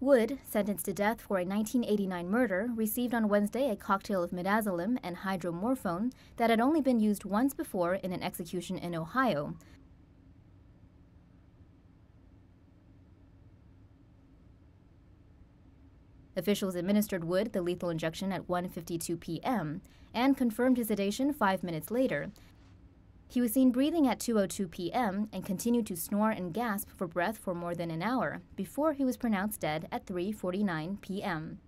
Wood, sentenced to death for a 1989 murder, received on Wednesday a cocktail of midazolam and hydromorphone that had only been used once before in an execution in Ohio. Officials administered Wood the lethal injection at 1:52 p.m. and confirmed his sedation 5 minutes later. He was seen breathing at 2:02 p.m. and continued to snore and gasp for breath for more than an hour before he was pronounced dead at 3:49 p.m.